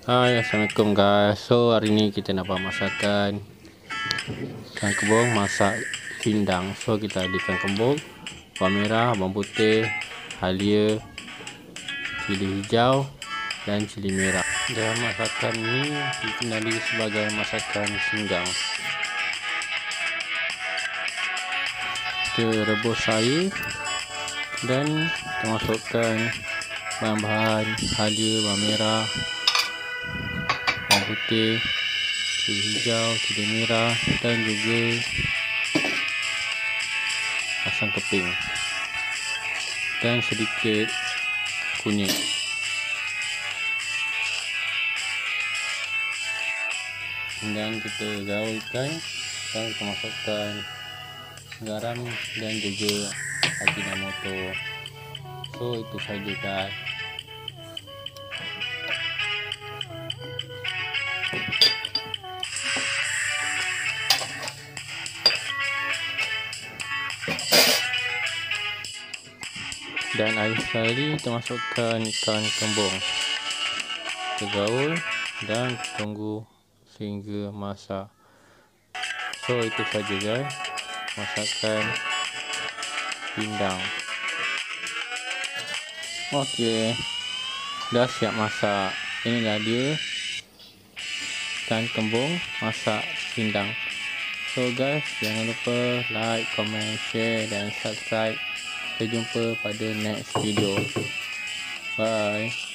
Hai Assalamualaikum guys. So hari ni kita nak buat masakan. Ikan kembung masak pindang. So kita ada ikan kembung. Bawang merah, bawang putih Halia Cili hijau Dan cili merah. Dan masakan ni dikenali sebagai masakan singgang. Kita rebus air Dan kita masukkan bahan-bahan halia, bawang merah putih cili hijau, cili merah dan juga asam keping. Dan sedikit kunyit. Dan kita gaulkan dan kita masukkan garam dan juga ajinomoto so itu saja guys dan air sekali kita masukkan ikan kembung. Kita gaul dan tunggu sehingga masak. So itu saja guys. Masakan pindang. Ok dah siap masak. Inilah dia. Ikan kembung masak pindang. So guys jangan lupa like, comment, share dan subscribe kita jumpa pada next video. Bye